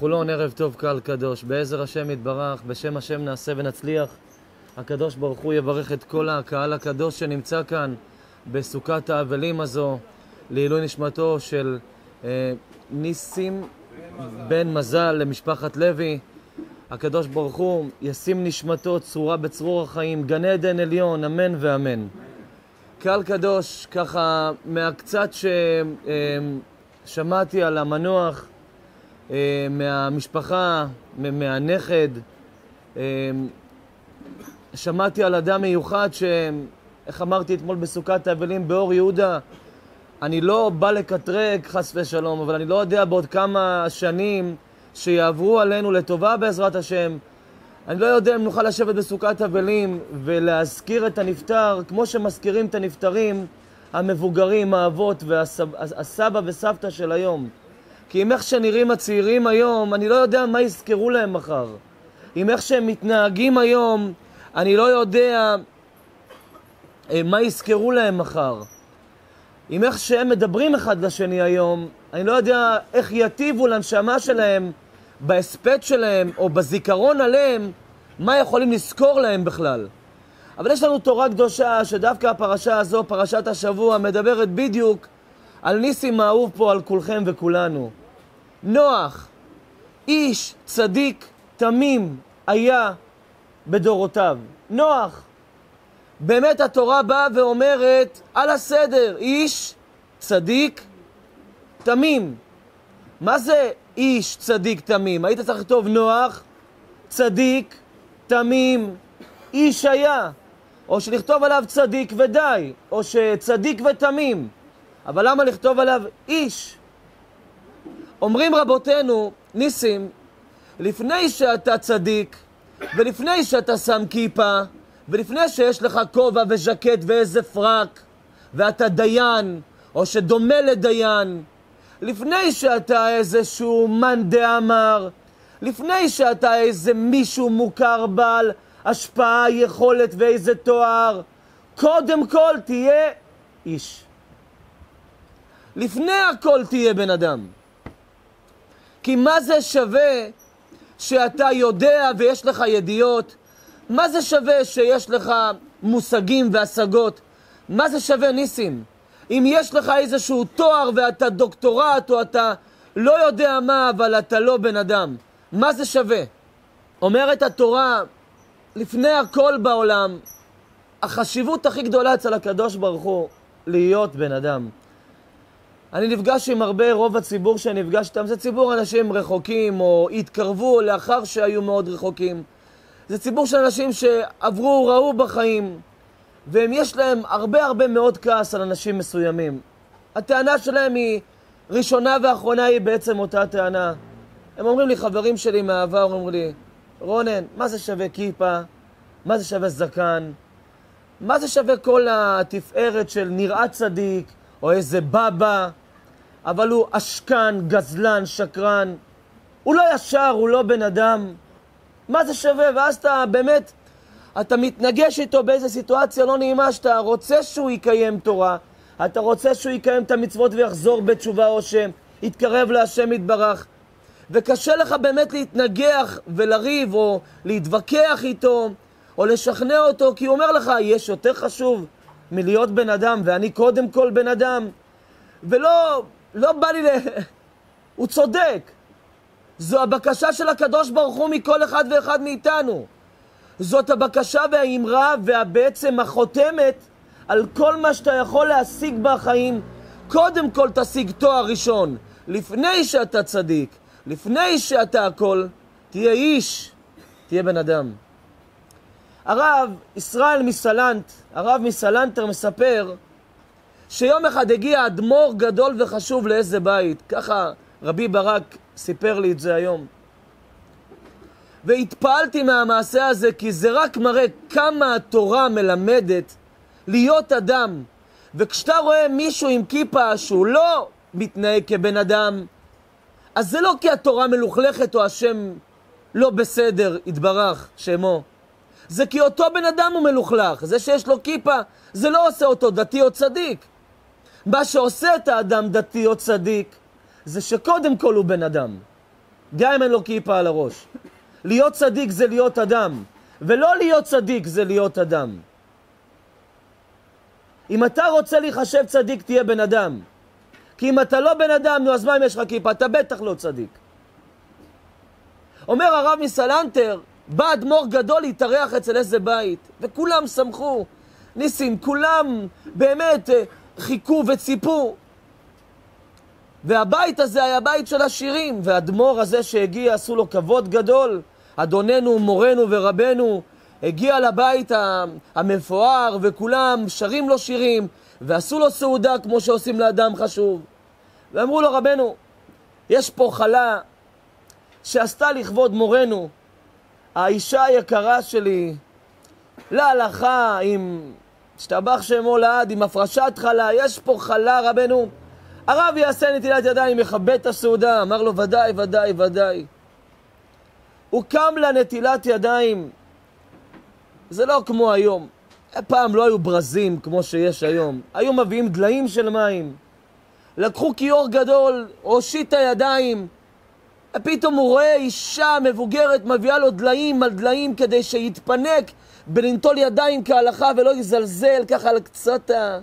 חולון, ערב טוב קהל קדוש, בעזר השם יתברך, בשם השם נעשה ונצליח. הקדוש ברוך הוא יברך את כל הקהל הקדוש שנמצא כאן בסוכת האבלים הזו, לעילוי נשמתו של אה, ניסים בן מזל למשפחת לוי. הקדוש ברוך הוא ישים נשמתו צרורה בצרור החיים, גן עדן עליון, אמן ואמן. קהל קדוש, ככה מהקצת ששמעתי על המנוח, אה, מהמשפחה, מהנכד, אה, שמעתי על אדם מיוחד ש... איך אמרתי אתמול בסוכת האבלים באור יהודה, אני לא בא לקטרג חס ושלום, אבל אני לא יודע בעוד כמה שנים שיעברו עלינו לטובה בעזרת השם. אני לא יודע אם נוכל לשבת בסוכת אבלים ולהזכיר את הנפטר כמו שמזכירים את הנפטרים המבוגרים, האבות והסבא וסבתא של היום. כי עם איך שנראים הצעירים היום, אני לא יודע מה יזכרו להם מחר. עם איך שהם מתנהגים היום, אני לא יודע אה, מה יזכרו להם מחר. עם איך שהם מדברים אחד לשני היום, אני לא יודע איך יטיבו לנשמה שלהם, בהספד שלהם או בזיכרון עליהם, מה יכולים לזכור להם בכלל. אבל יש לנו תורה קדושה שדווקא הפרשה הזו, פרשת השבוע, מדברת בדיוק על ניסים האהוב פה על כולכם וכולנו. נוח, איש צדיק תמים היה בדורותיו. נוח. באמת התורה באה ואומרת על הסדר, איש צדיק תמים. מה זה איש צדיק תמים? היית צריך לכתוב נוח, צדיק, תמים, איש היה. או שנכתוב עליו צדיק ודי, או שצדיק ותמים. אבל למה לכתוב עליו איש? אומרים רבותינו, ניסים, לפני שאתה צדיק, ולפני שאתה שם כיפה, ולפני שיש לך כובע וז'קט ואיזה פרק, ואתה דיין, או שדומה לדיין, לפני שאתה איזשהו מאן דאמר, לפני שאתה איזה מישהו מוכר בעל השפעה, יכולת ואיזה תואר, קודם כל תהיה איש. לפני הכל תהיה בן אדם. כי מה זה שווה שאתה יודע ויש לך ידיעות? מה זה שווה שיש לך מושגים והשגות? מה זה שווה ניסים? אם יש לך איזשהו תואר ואתה דוקטורט או אתה לא יודע מה, אבל אתה לא בן אדם, מה זה שווה? אומרת התורה, לפני הכל בעולם, החשיבות הכי גדולה אצל הקדוש ברוך הוא להיות בן אדם. אני נפגש עם הרבה, רוב הציבור שאני נפגש איתם זה ציבור אנשים רחוקים או התקרבו לאחר שהיו מאוד רחוקים. זה ציבור של אנשים שעברו, ראו בחיים, ויש להם הרבה הרבה מאוד כעס על אנשים מסוימים. הטענה שלהם היא, ראשונה ואחרונה היא בעצם אותה טענה. הם אומרים לי, חברים שלי מהעבר אומרים לי, רונן, מה זה שווה כיפה? מה זה שווה זקן? מה זה שווה כל התפארת של נראה צדיק, או איזה בבא, אבל הוא עשקן, גזלן, שקרן. הוא לא ישר, הוא לא בן אדם. מה זה שווה? ואז אתה באמת, אתה מתנגש איתו באיזו סיטואציה לא נעימה שאתה רוצה שהוא יקיים תורה, אתה רוצה שהוא יקיים את המצוות ויחזור בתשובה או שם, יתקרב להשם יתברך. וקשה לך באמת להתנגח ולריב או להתווכח איתו או לשכנע אותו, כי הוא אומר לך, יש יותר חשוב מלהיות בן אדם, ואני קודם כל בן אדם. ולא, לא בא לי ל... הוא צודק. זו הבקשה של הקדוש ברוך הוא מכל אחד ואחד מאיתנו. זאת הבקשה והאמרה ובעצם החותמת על כל מה שאתה יכול להשיג בחיים. קודם כל תשיג תואר ראשון, לפני שאתה צדיק, לפני שאתה הכל, תהיה איש, תהיה בן אדם. הרב ישראל מסלנט, הרב מסלנטר מספר שיום אחד הגיע אדמו"ר גדול וחשוב לאיזה בית, ככה רבי ברק סיפר לי את זה היום. והתפעלתי מהמעשה הזה כי זה רק מראה כמה התורה מלמדת להיות אדם. וכשאתה רואה מישהו עם כיפה שהוא לא מתנהג כבן אדם, אז זה לא כי התורה מלוכלכת או השם לא בסדר, יתברך שמו. זה כי אותו בן אדם הוא מלוכלך. זה שיש לו כיפה, זה לא עושה אותו דתי או צדיק. מה שעושה את האדם דתי או צדיק, זה שקודם כל הוא בן אדם. גם אם אין לו כיפה על הראש. להיות צדיק זה להיות אדם, ולא להיות צדיק זה להיות אדם. אם אתה רוצה להיחשב צדיק, תהיה בן אדם. כי אם אתה לא בן אדם, נו, אז מה אם יש לך כיפה? אתה בטח לא צדיק. אומר הרב מסלנטר, בא אדמו"ר גדול להתארח אצל איזה בית, וכולם שמחו. ניסים, כולם באמת אה, חיכו וציפו. והבית הזה היה בית של עשירים, והאדמו"ר הזה שהגיע, עשו לו כבוד גדול. אדוננו, מורנו ורבנו, הגיע לבית המפואר, וכולם שרים לו שירים, ועשו לו סעודה כמו שעושים לאדם חשוב. ואמרו לו, רבנו, יש פה חלה שעשתה לכבוד מורנו, האישה היקרה שלי, להלכה עם, השתבח שמו לעד, עם הפרשת חלה, יש פה חלה, רבנו. הרב יעשה נטילת ידיים, יכבד את הסעודה. אמר לו, ודאי, ודאי, ודאי. הוא קם לנטילת ידיים. זה לא כמו היום. פעם לא היו ברזים כמו שיש היום. היו מביאים דליים של מים. לקחו כיור גדול, הושיט הידיים. ופתאום הוא רואה אישה מבוגרת מביאה לו דליים על דליים כדי שיתפנק בלנטול ידיים כהלכה ולא יזלזל ככה על קצת ה...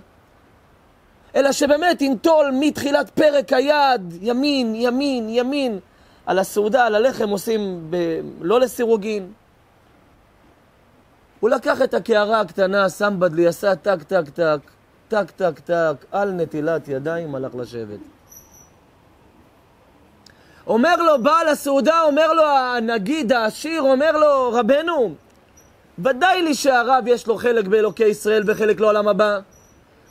אלא שבאמת ינטול מתחילת פרק היד, ימין, ימין, ימין. על הסעודה, על הלחם עושים ב... לא לסירוגין. הוא לקח את הקערה הקטנה, שם בדלי, עשה טק, טק, טק, טק, טק, טק, על נטילת ידיים, הלך לשבת. אומר לו בעל הסעודה, אומר לו הנגיד העשיר, אומר לו, רבנו, ודאי לי שהרב יש לו חלק באלוקי ישראל וחלק לעולם הבא.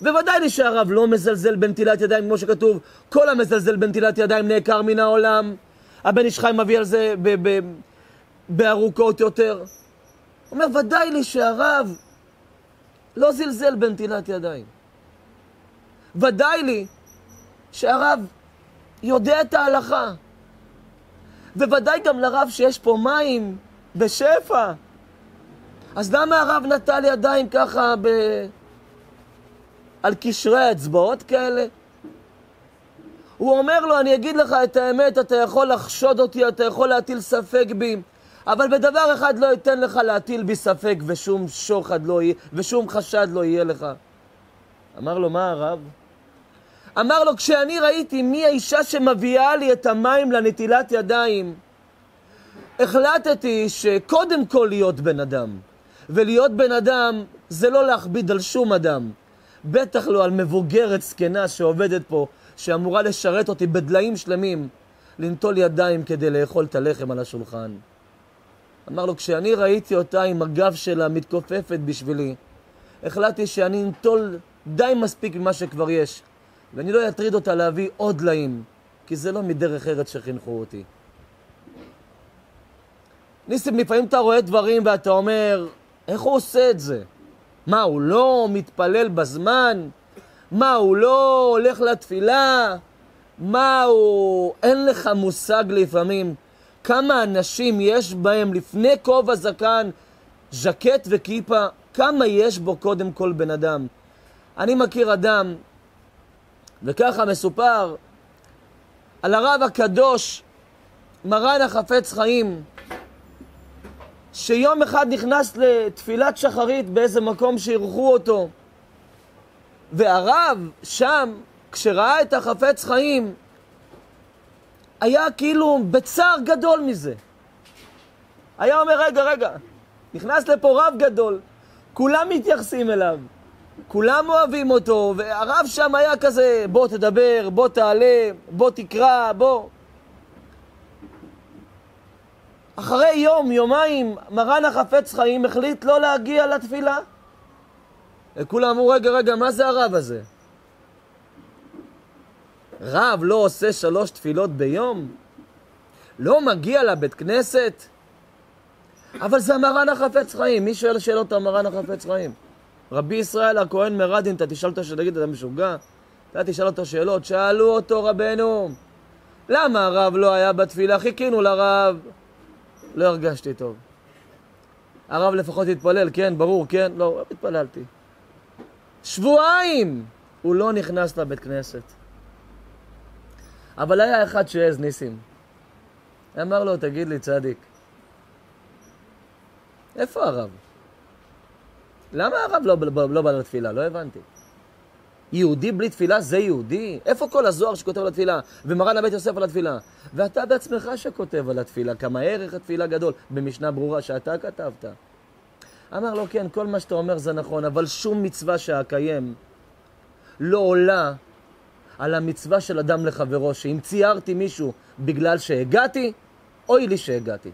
וודאי לי שהרב לא מזלזל בנטילת ידיים, כמו שכתוב, כל המזלזל בנטילת ידיים נעקר מן העולם. הבן איש חי מביא על זה בארוכות יותר. הוא אומר, ודאי לי שהרב לא זלזל בנטילת ידיים. ודאי לי שהרב יודע את ההלכה. וודאי גם לרב שיש פה מים בשפע. אז למה הרב נטל ידיים ככה ב... על קשרי האצבעות כאלה? הוא אומר לו, אני אגיד לך את האמת, אתה יכול לחשוד אותי, אתה יכול להטיל ספק בי, אבל בדבר אחד לא אתן לך להטיל בי ספק ושום שוחד לא יהיה, ושום חשד לא יהיה לך. אמר לו, מה הרב? אמר לו, כשאני ראיתי מי האישה שמביאה לי את המים לנטילת ידיים, החלטתי שקודם כל להיות בן אדם. ולהיות בן אדם זה לא להכביד על שום אדם. בטח לא על מבוגרת זקנה שעובדת פה, שאמורה לשרת אותי בדליים שלמים, לנטול ידיים כדי לאכול את הלחם על השולחן. אמר לו, כשאני ראיתי אותה עם הגב שלה מתכופפת בשבילי, החלטתי שאני אנטול די מספיק ממה שכבר יש, ואני לא אטריד אותה להביא עוד דליים, כי זה לא מדרך ארץ שחינכו אותי. ניסים, לפעמים אתה רואה דברים ואתה אומר, איך הוא עושה את זה? מה, הוא לא מתפלל בזמן? מה, הוא לא הולך לתפילה? מה, הוא... אין לך מושג לפעמים כמה אנשים יש בהם לפני כובע זקן, ז'קט וכיפה, כמה יש בו קודם כל בן אדם. אני מכיר אדם, וככה מסופר, על הרב הקדוש, מרן החפץ חיים, שיום אחד נכנס לתפילת שחרית באיזה מקום שאירחו אותו, והרב שם, כשראה את החפץ חיים, היה כאילו בצער גדול מזה. היה אומר, רגע, רגע, נכנס לפה רב גדול, כולם מתייחסים אליו, כולם אוהבים אותו, והרב שם היה כזה, בוא תדבר, בוא תעלה, בוא תקרא, בוא. אחרי יום, יומיים, מרן החפץ חיים החליט לא להגיע לתפילה. וכולם אמרו, רגע, רגע, מה זה הרב הזה? רב לא עושה שלוש תפילות ביום? לא מגיע לבית כנסת? אבל זה המרן החפץ חיים. מי שואל שאלות על מרן החפץ חיים? רבי ישראל הכהן מרדין, אתה תשאל אותו, תגיד, אתה משוגע? אתה תשאל אותו שאלות. שאלו אותו רבנו, למה הרב לא היה בתפילה? חיכינו לרב. לא הרגשתי טוב. הרב לפחות התפלל, כן, ברור, כן? לא, התפללתי. שבועיים הוא לא נכנס לבית כנסת. אבל היה אחד שהעז ניסים. אמר לו, תגיד לי, צדיק, איפה הרב? למה הרב לא, לא, לא בא לתפילה? לא הבנתי. יהודי בלי תפילה זה יהודי? איפה כל הזוהר שכותב על התפילה? ומרן הבית יוסף על התפילה? ואתה בעצמך שכותב על התפילה, כמה ערך התפילה גדול, במשנה ברורה שאתה כתבת. אמר לו, כן, כל מה שאתה אומר זה נכון, אבל שום מצווה שאקיים לא עולה על המצווה של אדם לחברו, שאם ציירתי מישהו בגלל שהגעתי, אוי לי שהגעתי.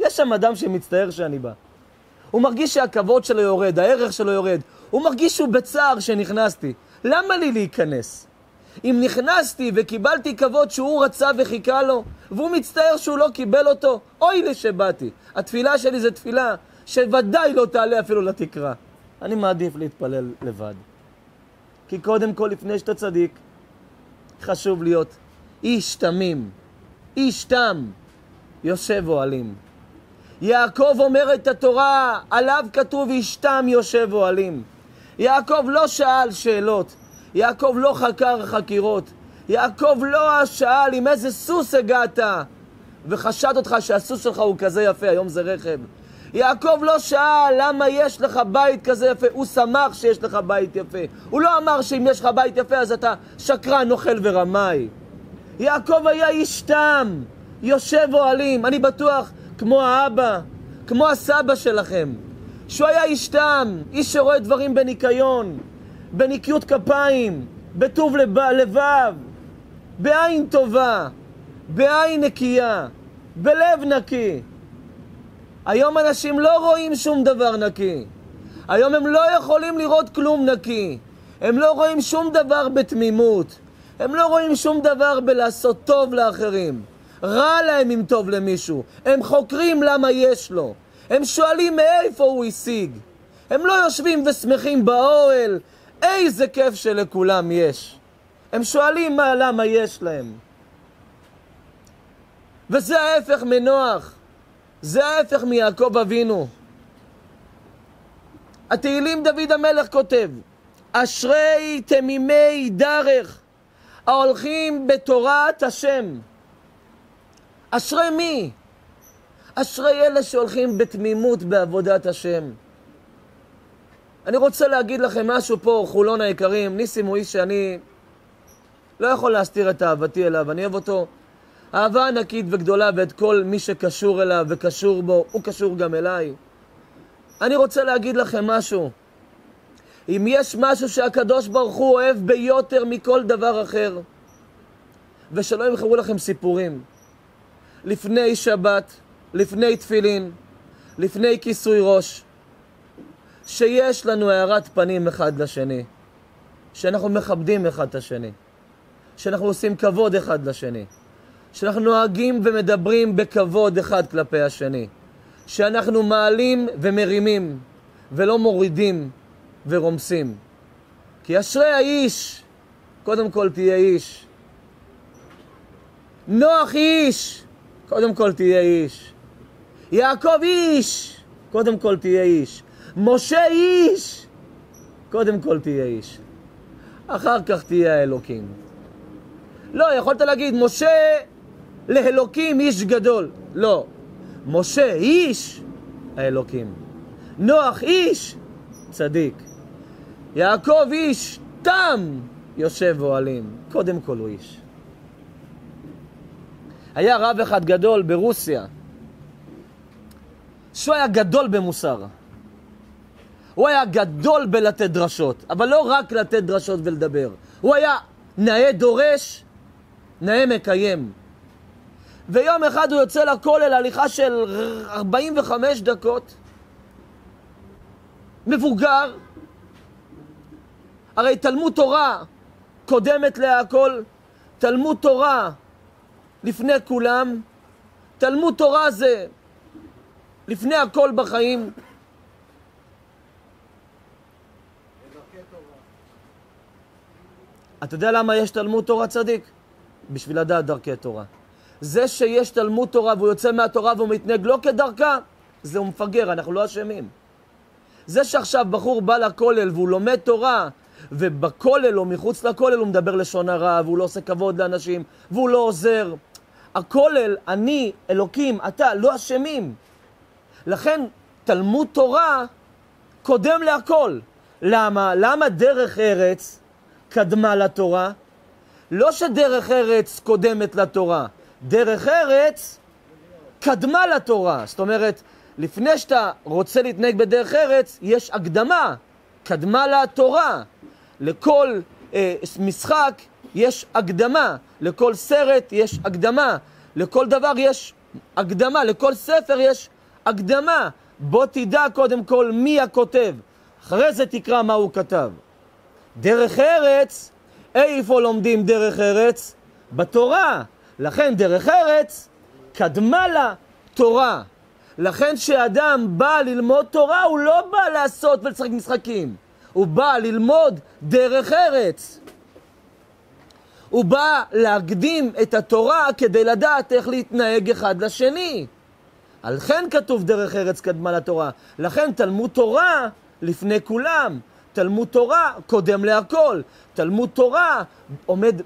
יש שם אדם שמצטער שאני בא. הוא מרגיש שהכבוד שלו יורד, הערך שלו יורד. הוא מרגיש שהוא בצער שנכנסתי. למה לי להיכנס? אם נכנסתי וקיבלתי כבוד שהוא רצה וחיכה לו, והוא מצטער שהוא לא קיבל אותו, אוי לי שבאתי. התפילה שלי זו תפילה שוודאי לא תעלה אפילו לתקרה. אני מעדיף להתפלל לבד. כי קודם כל, לפני שאתה צדיק, חשוב להיות איש תמים, איש תם, יושב אוהלים. יעקב אומר את התורה, עליו כתוב איש תם יושב אוהלים. יעקב לא שאל שאלות, יעקב לא חקר חקירות, יעקב לא שאל עם איזה סוס הגעת וחשד אותך שהסוס שלך הוא כזה יפה, היום זה רכב. יעקב לא שאל למה יש לך בית כזה יפה, הוא שמח שיש לך בית יפה. הוא לא אמר שאם יש לך בית יפה אז אתה שקרן, נוכל ורמאי. יעקב היה איש תם, יושב אוהלים, אני בטוח כמו האבא, כמו הסבא שלכם, שהוא היה איש תם, איש שרואה דברים בניקיון, בנקיות כפיים, בטוב לב, לבב, בעין טובה, בעין נקייה, בלב נקי. היום אנשים לא רואים שום דבר נקי. היום הם לא יכולים לראות כלום נקי. הם לא רואים שום דבר בתמימות. הם לא רואים שום דבר בלעשות טוב לאחרים. רע להם אם טוב למישהו. הם חוקרים למה יש לו. הם שואלים מאיפה הוא השיג. הם לא יושבים ושמחים באוהל, איזה כיף שלכולם יש. הם שואלים מה, למה יש להם. וזה ההפך מנוח. זה ההפך מיעקב אבינו. התהילים דוד המלך כותב, אשרי תמימי דרך ההולכים בתורת השם. אשרי מי? אשרי אלה שהולכים בתמימות בעבודת השם. אני רוצה להגיד לכם משהו פה, חולון היקרים, ניסים הוא איש שאני לא יכול להסתיר את אהבתי אליו, אני אוהב אותו אהבה ענקית וגדולה, ואת כל מי שקשור אליו וקשור בו, הוא קשור גם אליי. אני רוצה להגיד לכם משהו. אם יש משהו שהקדוש ברוך הוא אוהב ביותר מכל דבר אחר, ושלא ימכרו לכם סיפורים. לפני שבת, לפני תפילין, לפני כיסוי ראש, שיש לנו הארת פנים אחד לשני, שאנחנו מכבדים אחד את השני, שאנחנו עושים כבוד אחד לשני. שאנחנו נוהגים ומדברים בכבוד אחד כלפי השני, שאנחנו מעלים ומרימים ולא מורידים ורומסים. כי אשרי האיש, קודם כל תהיה איש. נוח איש, קודם כל תהיה איש. יעקב איש, קודם כל תהיה איש. משה איש, קודם כל תהיה איש. אחר כך תהיה האלוקים. לא, יכולת להגיד, משה לאלוקים איש גדול. לא. משה איש האלוקים. נוח איש צדיק. יעקב איש תם יושב אוהלים. קודם כל הוא איש. היה רב אחד גדול ברוסיה, שהוא היה גדול במוסר. הוא היה גדול בלתת דרשות, אבל לא רק לתת דרשות ולדבר. הוא היה נאה דורש, נאה מקיים. ויום אחד הוא יוצא לכולל הליכה של 45 דקות, מבוגר, הרי תלמוד תורה קודמת להכל, תלמוד תורה לפני כולם, תלמוד תורה זה לפני הכל בחיים. אתה יודע למה יש תלמוד תורה צדיק? בשביל לדעת דרכי תורה. זה שיש תלמוד תורה והוא יוצא מהתורה והוא מתנהג לא כדרכה, זה הוא מפגר, אנחנו לא אשמים. זה שעכשיו בחור בא לכולל והוא לומד תורה, ובכולל או מחוץ לכולל הוא מדבר לשון הרע, והוא לא עושה כבוד לאנשים, והוא לא עוזר. הכולל, אני, אלוקים, אתה, לא אשמים. לכן תלמוד תורה קודם להכל. למה? למה דרך ארץ קדמה לתורה? לא שדרך ארץ קודמת לתורה, דרך ארץ קדמה לתורה. זאת אומרת, לפני שאתה רוצה להתנהג בדרך ארץ, יש הקדמה, קדמה לתורה. לכל אה, משחק יש הקדמה, לכל סרט יש הקדמה, לכל דבר יש הקדמה, לכל ספר יש הקדמה. בוא תדע קודם כל מי הכותב, אחרי זה תקרא מה הוא כתב. דרך ארץ, איפה לומדים דרך ארץ? בתורה. לכן דרך ארץ קדמה לה תורה. לכן כשאדם בא ללמוד תורה, הוא לא בא לעשות ולשחק משחקים. הוא בא ללמוד דרך ארץ. הוא בא להקדים את התורה כדי לדעת איך להתנהג אחד לשני. על כן כתוב דרך ארץ קדמה לתורה. לכן תלמוד תורה לפני כולם. תלמוד תורה קודם להכל. תלמוד תורה עומד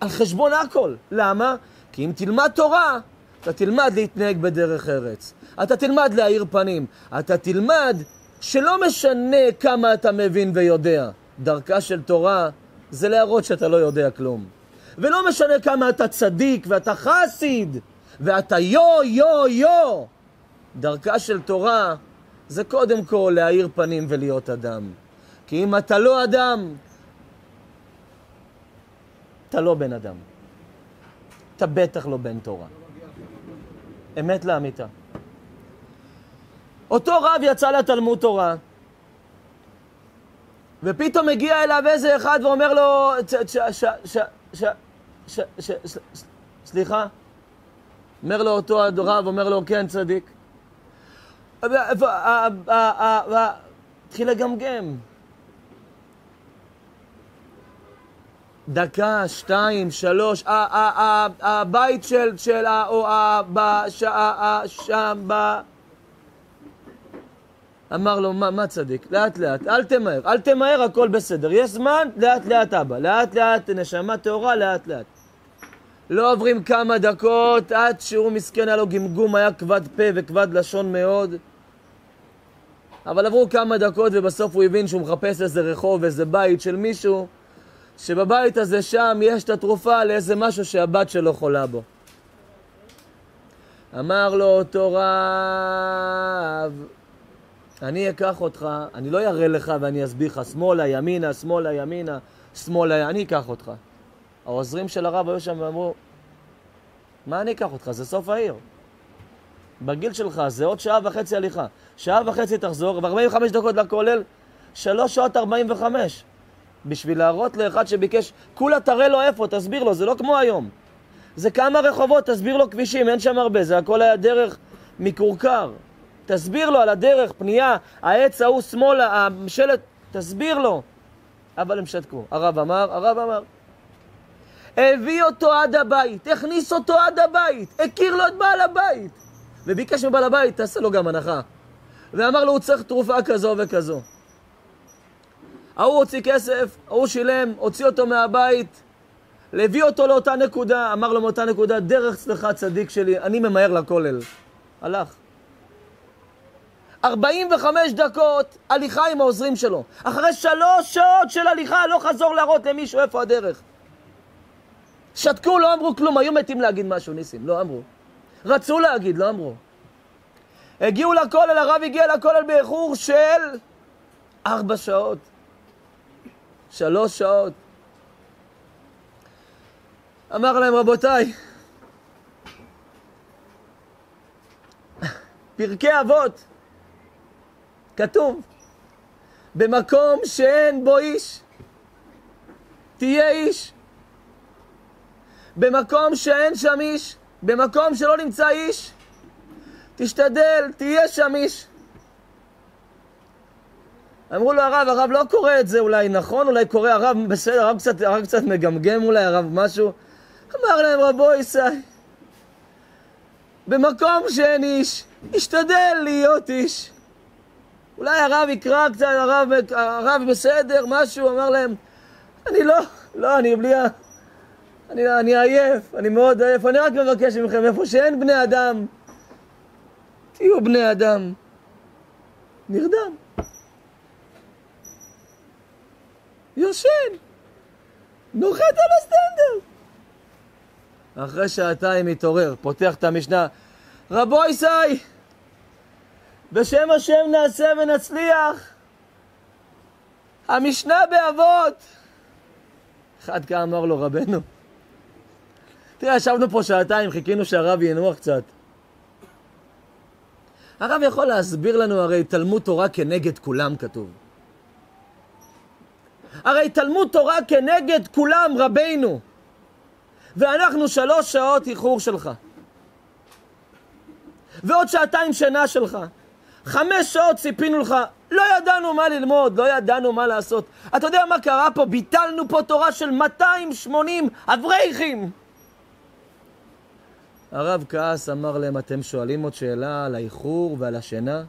על חשבון הכל. למה? כי אם תלמד תורה, אתה תלמד להתנהג בדרך ארץ. אתה תלמד להאיר פנים. אתה תלמד שלא משנה כמה אתה מבין ויודע. דרכה של תורה זה להראות שאתה לא יודע כלום. ולא משנה כמה אתה צדיק ואתה חסיד ואתה יו יו יו. דרכה של תורה זה קודם כל להאיר פנים ולהיות אדם. כי אם אתה לא אדם, אתה לא בן אדם. אתה בטח לא בן תורה. אמת לאמיתה. אותו רב יצא לתלמוד תורה, ופתאום מגיע אליו איזה אחד ואומר לו, סליחה? אומר לו אותו רב, אומר לו, כן, צדיק. התחיל לגמגם. דקה, שתיים, שלוש, הבית של, של, או שם. אמר לו, מה, מה צדיק? לאט לאט, אל תמהר, אל תמהר, הכל בסדר. יש זמן, לאט לאט אבא. לאט לאט, נשמה טהורה, לאט לאט. לא עוברים כמה דקות עד שהוא מסכן, היה לו גמגום, היה כבד פה וכבד לשון מאוד. אבל עברו כמה דקות ובסוף הוא הבין שהוא מחפש איזה רחוב, איזה בית של מישהו, שבבית הזה שם יש את התרופה לאיזה משהו שהבת שלו חולה בו. אמר לו אותו רב, אני אקח אותך, אני לא אראה לך ואני אסביר לך שמאלה, ימינה, שמאלה, ימינה, שמאלה, אני אקח אותך. העוזרים של הרב היו שם ואמרו, מה אני אקח אותך? זה סוף העיר. בגיל שלך זה עוד שעה וחצי הליכה. שעה וחצי תחזור, ו-45 דקות לכולל, שלוש שעות 45. בשביל להראות לאחד שביקש, כולה תראה לו איפה, תסביר לו, זה לא כמו היום. זה כמה רחובות, תסביר לו כבישים, אין שם הרבה, זה הכל היה דרך מכורכר. תסביר לו על הדרך, פנייה, העץ ההוא שמאלה, השלט, תסביר לו. אבל הם שתקו. הרב אמר, הרב אמר. הביא אותו עד הבית, הכניס אותו עד הבית, הכיר לו את בעל הבית. וביקש מבעל הבית, תעשה לו גם הנחה. ואמר לו, הוא צריך תרופה כזו וכזו. ההוא הוציא כסף, ההוא שילם, הוציא אותו מהבית, הביא אותו לאותה נקודה, אמר לו מאותה נקודה, דרך צלחה צדיק שלי, אני ממהר לכולל. הלך. 45 דקות הליכה עם העוזרים שלו. אחרי שלוש שעות של הליכה לא חזור להראות למישהו איפה הדרך. שתקו, לא אמרו כלום, היו מתים להגיד משהו, ניסים, לא אמרו. רצו להגיד, לא אמרו. הגיעו לכולל, הרב הגיע לכולל באיחור של ארבע שעות, שלוש שעות. אמר להם, רבותיי, פרקי אבות, כתוב, במקום שאין בו איש, תהיה איש. במקום שאין שם איש, במקום שלא נמצא איש, תשתדל, תהיה שם איש. אמרו לו הרב, הרב לא קורא את זה אולי נכון, אולי קורא הרב בסדר, הרב קצת, הרב קצת מגמגם אולי, הרב משהו. אמר להם רבו ישי, במקום שאין איש, השתדל להיות איש. אולי הרב יקרא קצת, הרב, הרב בסדר, משהו, אמר להם, אני לא, לא, אני בלי ה... אני, אני עייף, אני מאוד עייף, אני רק מבקש מכם, איפה שאין בני אדם, תהיו בני אדם. נרדם. יושן. נוחת על הסטנדר. אחרי שעתיים מתעורר, פותח את המשנה, רבו ישי, בשם השם נעשה ונצליח. המשנה באבות. אחד כאן אמר לו, רבנו, תראה, ישבנו פה שעתיים, חיכינו שהרב ינוח קצת. הרב יכול להסביר לנו, הרי תלמוד תורה כנגד כולם כתוב. הרי תלמוד תורה כנגד כולם רבינו. ואנחנו שלוש שעות איחור שלך. ועוד שעתיים שינה שלך. חמש שעות ציפינו לך, לא ידענו מה ללמוד, לא ידענו מה לעשות. אתה יודע מה קרה פה? ביטלנו פה תורה של 280 אברכים. הרב כעס אמר להם, אתם שואלים עוד שאלה על האיחור ועל השינה?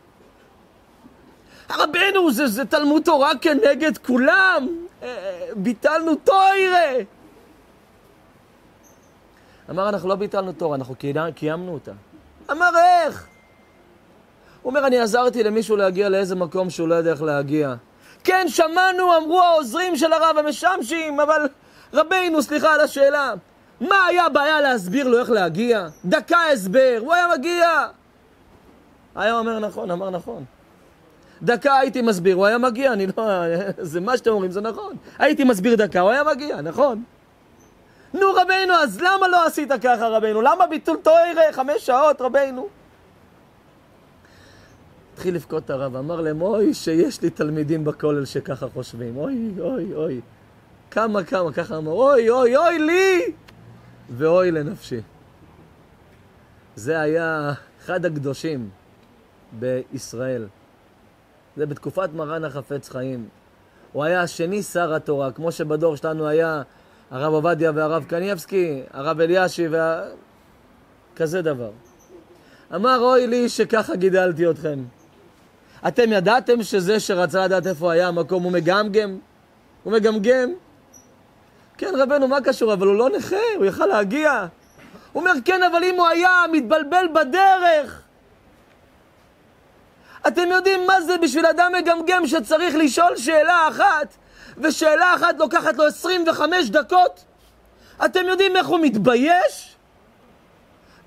רבנו, זה, זה תלמוד תורה כנגד כולם. אה, ביטלנו תוירה. אמר, אנחנו לא ביטלנו תורה, אנחנו קיימנו אותה. אמר, איך? הוא אומר, אני עזרתי למישהו להגיע לאיזה מקום שהוא לא יודע איך להגיע. כן, שמענו, אמרו העוזרים של הרב המשמשים, אבל רבינו, סליחה על השאלה, מה היה הבעיה להסביר לו איך להגיע? דקה הסבר, הוא היה מגיע. היה אומר נכון, אמר נכון. דקה הייתי מסביר, הוא היה מגיע, אני לא... זה מה שאתם אומרים, זה נכון. הייתי מסביר דקה, הוא היה מגיע, נכון. נו רבינו, אז למה לא עשית ככה רבינו? למה ביטול תוירה חמש שעות רבינו? התחיל לבכות את הרב, אמר להם, אוי, שיש לי תלמידים בכולל שככה חושבים, אוי, אוי, אוי. כמה, כמה, ככה אמר, אוי, אוי, אוי לי! ואוי לנפשי. זה היה אחד הקדושים בישראל. זה בתקופת מרן החפץ חיים. הוא היה השני שר התורה, כמו שבדור שלנו היה הרב עובדיה והרב קניבסקי, הרב אלישי וה... כזה דבר. אמר, אוי לי שככה גידלתי אתכם. אתם ידעתם שזה שרצה לדעת איפה היה המקום הוא מגמגם? הוא מגמגם? כן, רבנו, מה קשור? אבל הוא לא נכה, הוא יכל להגיע. הוא אומר, כן, אבל אם הוא היה מתבלבל בדרך... אתם יודעים מה זה בשביל אדם מגמגם שצריך לשאול שאלה אחת, ושאלה אחת לוקחת לו 25 דקות? אתם יודעים איך הוא מתבייש?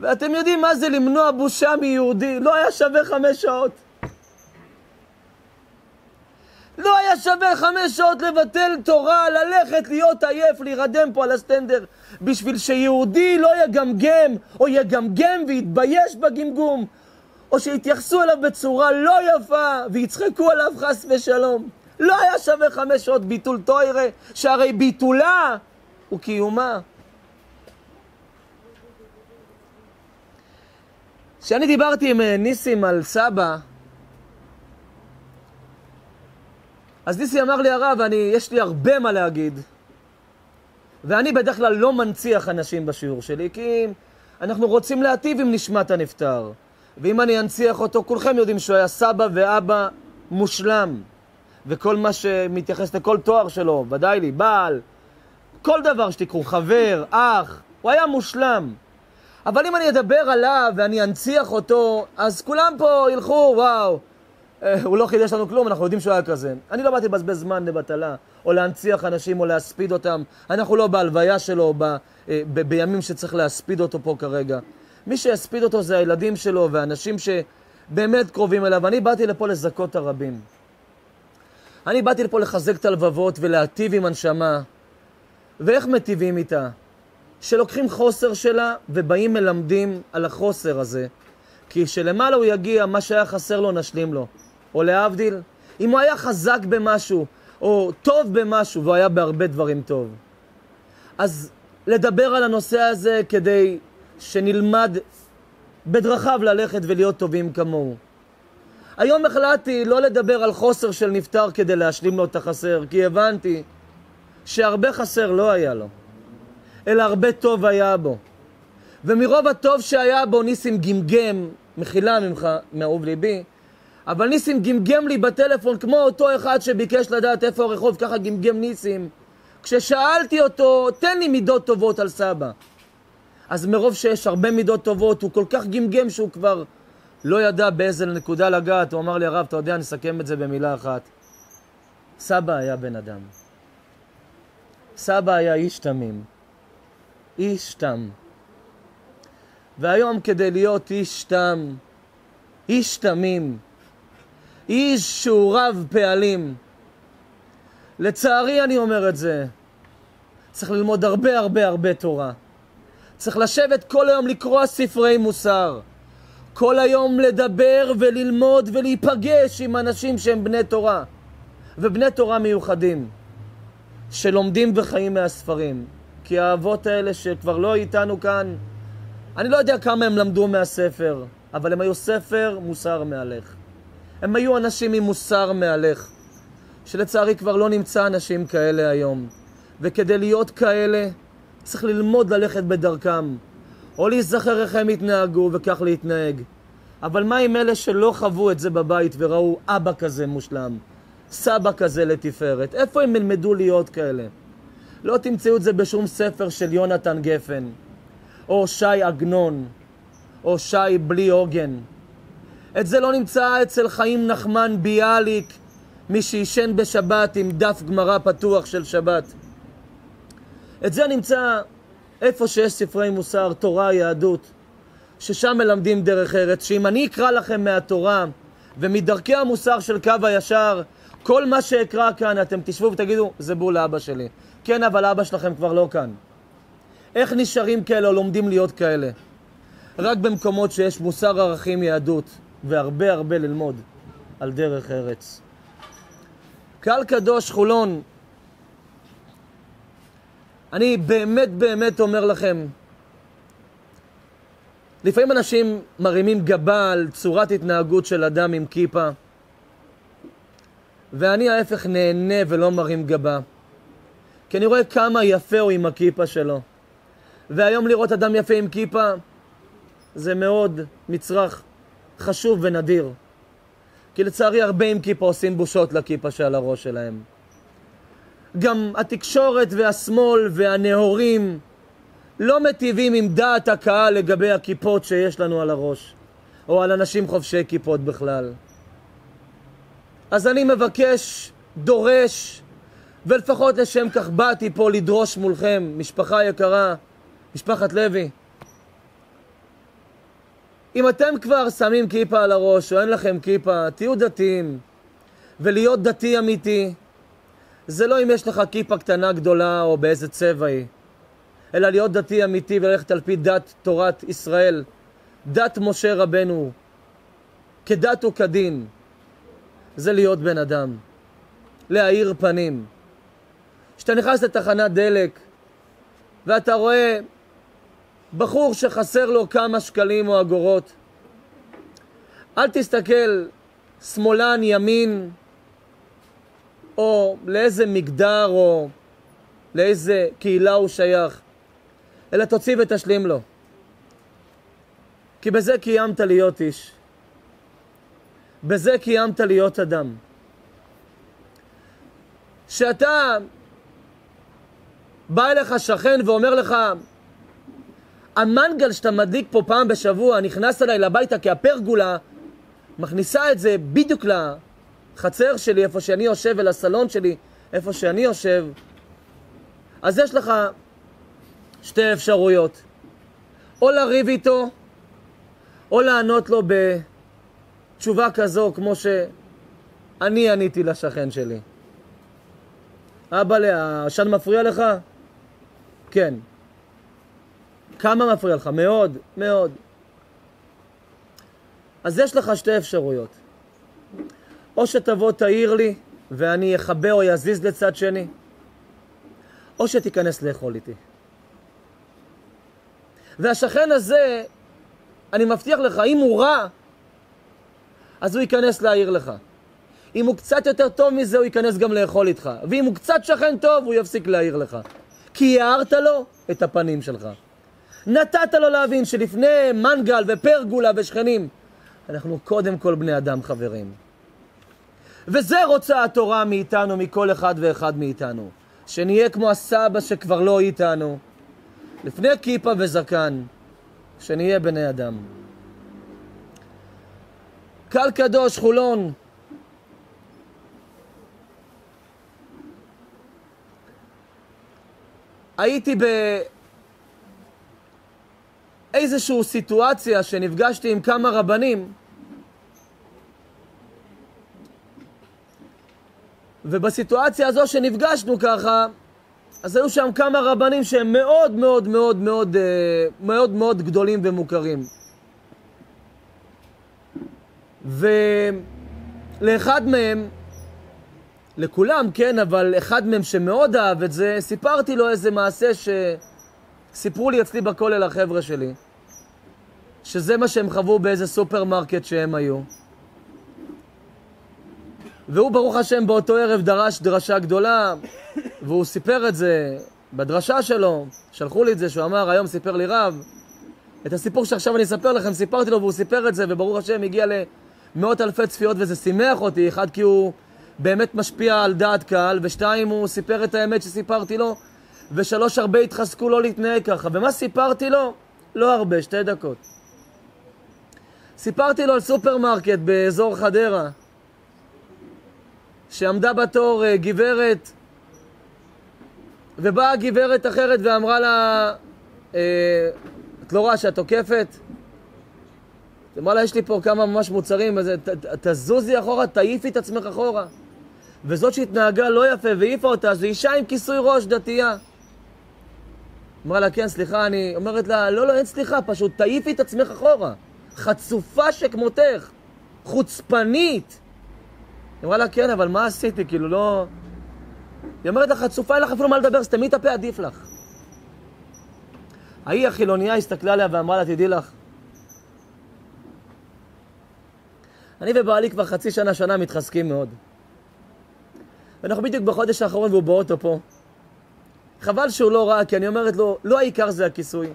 ואתם יודעים מה זה למנוע בושה מיהודי? לא היה שווה חמש שעות. לא היה שווה חמש שעות לבטל תורה, ללכת, להיות עייף, להירדם פה על הסטנדר, בשביל שיהודי לא יגמגם, או יגמגם ויתבייש בגמגום, או שיתייחסו אליו בצורה לא יפה, ויצחקו עליו חס ושלום. לא היה שווה חמש שעות ביטול תוירה, שהרי ביטולה הוא קיומה. כשאני דיברתי עם אה, ניסים על סבא, אז ניסי אמר לי, הרב, אני, יש לי הרבה מה להגיד. ואני בדרך כלל לא מנציח אנשים בשיעור שלי, כי אנחנו רוצים להטיב עם נשמת הנפטר. ואם אני אנציח אותו, כולכם יודעים שהוא היה סבא ואבא מושלם. וכל מה שמתייחס לכל תואר שלו, ודאי לי, בעל, כל דבר שתיקחו, חבר, אח, הוא היה מושלם. אבל אם אני אדבר עליו ואני אנציח אותו, אז כולם פה ילכו, וואו, הוא לא חידש לנו כלום, אנחנו יודעים שהוא היה כזה. אני לא באתי לבזבז זמן לבטלה, או להנציח אנשים, או להספיד אותם. אנחנו לא בהלוויה שלו, ב, אה, ב, בימים שצריך להספיד אותו פה כרגע. מי שיספיד אותו זה הילדים שלו, ואנשים שבאמת קרובים אליו. אני באתי לפה לזכות הרבים. אני באתי לפה לחזק את הלבבות ולהטיב עם הנשמה. ואיך מטיבים איתה? שלוקחים חוסר שלה ובאים מלמדים על החוסר הזה. כי שלמעלה הוא יגיע, מה שהיה חסר לו נשלים לו. או להבדיל, אם הוא היה חזק במשהו, או טוב במשהו, והוא היה בהרבה דברים טוב. אז לדבר על הנושא הזה כדי שנלמד בדרכיו ללכת ולהיות טובים כמוהו. היום החלטתי לא לדבר על חוסר של נפטר כדי להשלים לו את החסר, כי הבנתי שהרבה חסר לא היה לו, אלא הרבה טוב היה בו. ומרוב הטוב שהיה בו ניסים גמגם, מחילה ממך, מאהוב ליבי, אבל ניסים גמגם לי בטלפון כמו אותו אחד שביקש לדעת איפה הרחוב, ככה גמגם ניסים. כששאלתי אותו, תן לי מידות טובות על סבא. אז מרוב שיש הרבה מידות טובות, הוא כל כך גמגם שהוא כבר לא ידע באיזה נקודה לגעת. הוא אמר לי, הרב, אתה יודע, נסכם את זה במילה אחת. סבא היה בן אדם. סבא היה איש תמים. איש תם. והיום כדי להיות איש תם, איש תמים, איש שהוא רב פעלים, לצערי אני אומר את זה, צריך ללמוד הרבה הרבה הרבה תורה. צריך לשבת כל היום לקרוא ספרי מוסר. כל היום לדבר וללמוד ולהיפגש עם אנשים שהם בני תורה. ובני תורה מיוחדים, שלומדים וחיים מהספרים. כי האבות האלה שכבר לא איתנו כאן, אני לא יודע כמה הם למדו מהספר, אבל הם היו ספר מוסר מהלך. הם היו אנשים עם מוסר מהלך, שלצערי כבר לא נמצא אנשים כאלה היום. וכדי להיות כאלה, צריך ללמוד ללכת בדרכם, או להיזכר איך הם התנהגו וכך להתנהג. אבל מה עם אלה שלא חוו את זה בבית וראו אבא כזה מושלם, סבא כזה לתפארת? איפה הם ילמדו להיות כאלה? לא תמצאו את זה בשום ספר של יונתן גפן, או שי עגנון, או שי בלי עוגן. את זה לא נמצא אצל חיים נחמן ביאליק, מי שעישן בשבת עם דף גמרא פתוח של שבת. את זה נמצא איפה שיש ספרי מוסר, תורה, יהדות, ששם מלמדים דרך ארץ, שאם אני אקרא לכם מהתורה ומדרכי המוסר של קו הישר, כל מה שאקרא כאן, אתם תשבו ותגידו, זה בול לאבא שלי. כן, אבל אבא שלכם כבר לא כאן. איך נשארים כאלה או לומדים להיות כאלה? רק במקומות שיש מוסר ערכים יהדות, והרבה הרבה ללמוד על דרך ארץ. קהל קדוש חולון, אני באמת באמת אומר לכם, לפעמים אנשים מרימים גבה על צורת התנהגות של אדם עם כיפה, ואני ההפך נהנה ולא מרים גבה. כי אני רואה כמה יפה הוא עם הכיפה שלו. והיום לראות אדם יפה עם כיפה זה מאוד מצרך חשוב ונדיר. כי לצערי הרבה עם כיפה עושים בושות לכיפה שעל הראש שלהם. גם התקשורת והשמאל והנאורים לא מטיבים עם דעת הקהל לגבי הכיפות שיש לנו על הראש, או על אנשים חובשי כיפות בכלל. אז אני מבקש, דורש, ולפחות לשם כך באתי פה לדרוש מולכם, משפחה יקרה, משפחת לוי. אם אתם כבר שמים כיפה על הראש או אין לכם כיפה, תהיו דתיים. ולהיות דתי אמיתי, זה לא אם יש לך כיפה קטנה גדולה או באיזה צבע היא, אלא להיות דתי אמיתי וללכת על פי דת תורת ישראל, דת משה רבנו, כדת וכדין, זה להיות בן אדם, להאיר פנים. כשאתה נכנס לתחנת דלק ואתה רואה בחור שחסר לו כמה שקלים או אגורות, אל תסתכל שמאלן, ימין, או לאיזה מגדר או לאיזה קהילה הוא שייך, אלא תוציא ותשלים לו. כי בזה קיימת להיות איש. בזה קיימת להיות אדם. שאתה בא אליך שכן ואומר לך, המנגל שאתה מדליק פה פעם בשבוע נכנס אליי לביתה כי הפרגולה מכניסה את זה בדיוק לחצר שלי, איפה שאני יושב, ולסלון שלי, איפה שאני יושב. אז יש לך שתי אפשרויות. או לריב איתו, או לענות לו בתשובה כזו, כמו שאני עניתי לשכן שלי. אבא, העשן מפריע לך? כן. כמה מפריע לך? מאוד, מאוד. אז יש לך שתי אפשרויות. או שתבוא תעיר לי ואני אכבה או יזיז לצד שני, או שתיכנס לאכול איתי. והשכן הזה, אני מבטיח לך, אם הוא רע, אז הוא ייכנס להעיר לך. אם הוא קצת יותר טוב מזה, הוא ייכנס גם לאכול איתך. ואם הוא קצת שכן טוב, הוא יפסיק להעיר לך. כי הערת לו את הפנים שלך. נתת לו להבין שלפני מנגל ופרגולה ושכנים, אנחנו קודם כל בני אדם חברים. וזה רוצה התורה מאיתנו, מכל אחד ואחד מאיתנו. שנהיה כמו הסבא שכבר לא איתנו, לפני כיפה וזקן, שנהיה בני אדם. קל קדוש, חולון. הייתי באיזושהי סיטואציה שנפגשתי עם כמה רבנים ובסיטואציה הזו שנפגשנו ככה, אז היו שם כמה רבנים שהם מאוד מאוד מאוד מאוד אה, מאוד מאוד גדולים ומוכרים. ולאחד מהם, לכולם, כן, אבל אחד מהם שמאוד אהב את זה, סיפרתי לו איזה מעשה שסיפרו לי אצלי בכולל החבר'ה שלי, שזה מה שהם חוו באיזה סופרמרקט שהם היו. והוא, ברוך השם, באותו ערב דרש דרשה גדולה, והוא סיפר את זה בדרשה שלו, שלחו לי את זה, שהוא אמר, היום סיפר לי רב, את הסיפור שעכשיו אני אספר לכם, סיפרתי לו והוא סיפר את זה, וברוך השם הגיע למאות אלפי צפיות וזה שימח אותי, אחד כי הוא באמת משפיע על דעת קהל, ושתיים, הוא סיפר את האמת שסיפרתי לו, ושלוש, הרבה התחזקו לא להתנהג ככה. ומה סיפרתי לו? לא הרבה, שתי דקות. סיפרתי לו על סופרמרקט באזור חדרה, שעמדה בתור אה, גברת, ובאה גברת אחרת ואמרה לה, אה, את לא רואה שאת תוקפת? אמרה לה, יש לי פה כמה ממש מוצרים, אז תזוזי אחורה, תעיפי את עצמך אחורה. וזאת שהתנהגה לא יפה והעיפה אותה, זו אישה עם כיסוי ראש דתייה. אמרה לה, כן, סליחה, אני... אומרת לה, לא, לא, אין סליחה, פשוט תעיפי את עצמך אחורה. חצופה שכמותך, חוצפנית. היא אמרה לה, כן, אבל מה עשיתי? כאילו, לא... היא אומרת לך, חצופה, אין לך אפילו מה לדבר, סתמי את הפה, עדיף לך. ההיא החילוניה הסתכלה עליה ואמרה לה, תדעי לך, אני ובעלי כבר חצי שנה, שנה מתחזקים מאוד. ואנחנו בדיוק בחודש האחרון והוא באוטו פה. חבל שהוא לא ראה, כי אני אומרת לו, לא העיקר זה הכיסוי. הוא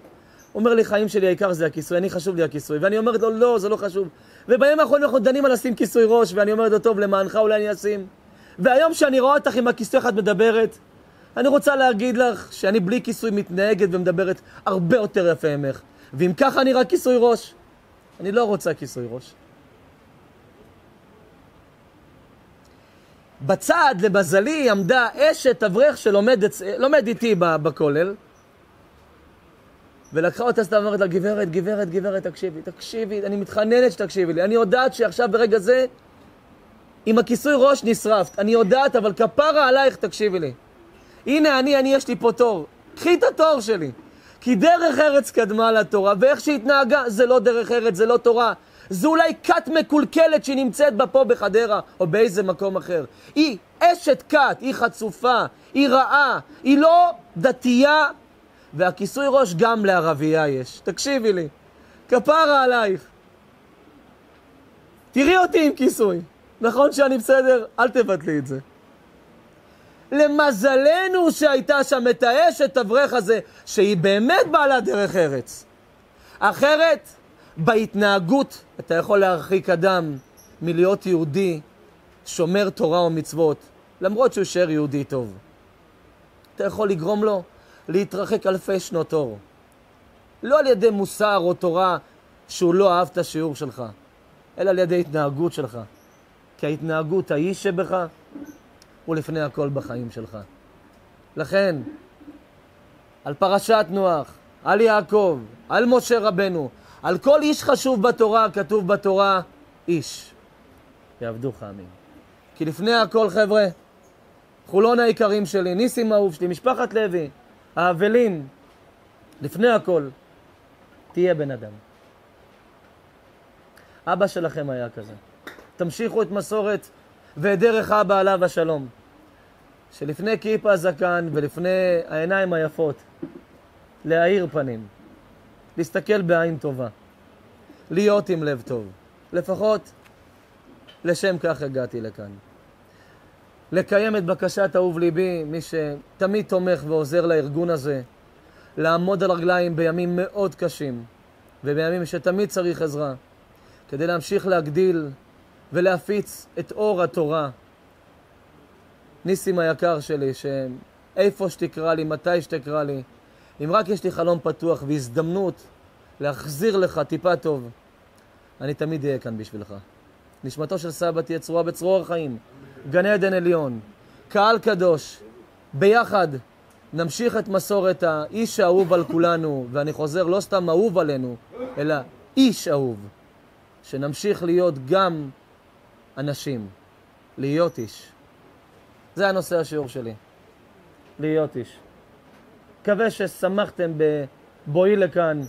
אומר לי, חיים שלי, העיקר זה הכיסוי, אני חשוב לי הכיסוי. ואני אומרת לו, לא, זה לא חשוב. ובימים האחרונים אנחנו דנים על לשים כיסוי ראש, ואני אומרת לו, טוב, למענך אולי אני אשים. והיום שאני רואה אותך עם הכיסוי אחד מדברת, אני רוצה להגיד לך שאני בלי כיסוי מתנהגת ומדברת הרבה יותר יפה ממך. ואם ככה נראה כיסוי ראש, אני לא רוצה כיסוי ראש. בצד, למזלי, עמדה אשת אברך שלומד איתי בכולל, ולקחה אותה סתם ואומרת לה, גברת, גברת, גברת, תקשיבי, תקשיבי, אני מתחננת שתקשיבי לי. אני יודעת שעכשיו ברגע זה, עם הכיסוי ראש נשרפת. אני יודעת, אבל כפרה עלייך, תקשיבי לי. הנה אני, אני, יש לי פה תור. קחי את התור שלי. כי דרך ארץ קדמה לתורה, ואיך שהתנהגה, זה לא דרך ארץ, זה לא תורה. זו אולי כת מקולקלת שהיא נמצאת בה פה בחדרה, או באיזה מקום אחר. היא אשת כת, היא חצופה, היא רעה, היא לא דתייה, והכיסוי ראש גם לערבייה יש. תקשיבי לי, כפרה עלייך. תראי אותי עם כיסוי. נכון שאני בסדר? אל תבטלי את זה. למזלנו שהייתה שם את האשת אברך הזה, שהיא באמת בעלת דרך ארץ. אחרת, בהתנהגות אתה יכול להרחיק אדם מלהיות יהודי שומר תורה ומצוות, למרות שהוא יישאר יהודי טוב. אתה יכול לגרום לו להתרחק אלפי שנות אור. לא על ידי מוסר או תורה שהוא לא אהב את השיעור שלך, אלא על ידי התנהגות שלך. כי ההתנהגות, האיש שבך, הוא לפני הכל בחיים שלך. לכן, על פרשת נוח, על יעקב, על משה רבנו, על כל איש חשוב בתורה, כתוב בתורה, איש. יעבדוך עמים. כי לפני הכל, חבר'ה, חולון היקרים שלי, ניסים אהוב שלי, משפחת לוי, האבלים, לפני הכל, תהיה בן אדם. אבא שלכם היה כזה. תמשיכו את מסורת ואת דרך אבא עליו השלום. שלפני כיפה זקן ולפני העיניים היפות, להאיר פנים. להסתכל בעין טובה, להיות עם לב טוב. לפחות לשם כך הגעתי לכאן. לקיים את בקשת אהוב ליבי, מי שתמיד תומך ועוזר לארגון הזה, לעמוד על רגליים בימים מאוד קשים ובימים שתמיד צריך עזרה, כדי להמשיך להגדיל ולהפיץ את אור התורה. ניסים היקר שלי, איפה שתקרא לי, מתי שתקרא לי. אם רק יש לי חלום פתוח והזדמנות להחזיר לך טיפה טוב, אני תמיד אהיה כאן בשבילך. נשמתו של סבא תהיה צרורה בצרור החיים, גן עדן עליון, קהל קדוש, ביחד נמשיך את מסורת האיש האהוב על כולנו, ואני חוזר, לא סתם אהוב עלינו, אלא איש אהוב, שנמשיך להיות גם אנשים, להיות איש. זה הנושא השיעור שלי, להיות איש. מקווה ששמחתם בבואי לכאן,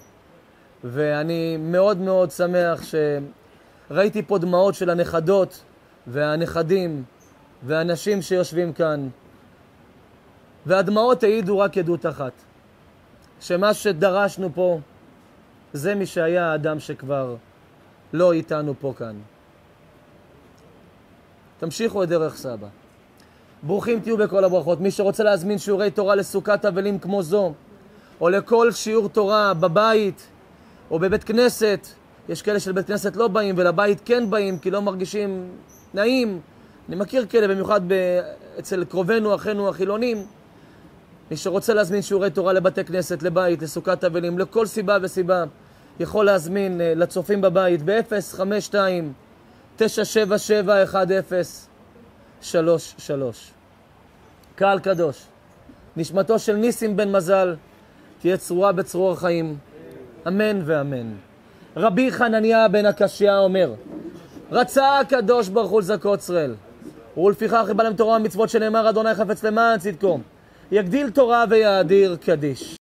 ואני מאוד מאוד שמח שראיתי פה דמעות של הנכדות והנכדים והאנשים שיושבים כאן, והדמעות העידו רק עדות אחת, שמה שדרשנו פה זה מי שהיה האדם שכבר לא איתנו פה כאן. תמשיכו את דרך סבא. ברוכים תהיו בכל הברכות. מי שרוצה להזמין שיעורי תורה לסוכת אבלים כמו זו, או לכל שיעור תורה בבית או בבית כנסת, יש כאלה של בית כנסת לא באים ולבית כן באים כי לא מרגישים נעים. אני מכיר כאלה, במיוחד ב... אצל קרובינו, אחינו החילונים. מי שרוצה להזמין שיעורי תורה לבתי כנסת, לבית, לסוכת אבלים, לכל סיבה וסיבה, יכול להזמין אה, לצופים בבית ב-052 977 1033 קהל קדוש, נשמתו של ניסים בן מזל תהיה צרורה בצרור החיים, אמן ואמן. רבי חנניה בן הקשיא אומר, רצה הקדוש ברוך הוא לזכות צרל, ולפיכך יבא להם תורה ומצוות שנאמר אדוני חפץ למען צדקו, יגדיל תורה ויאדיר קדיש.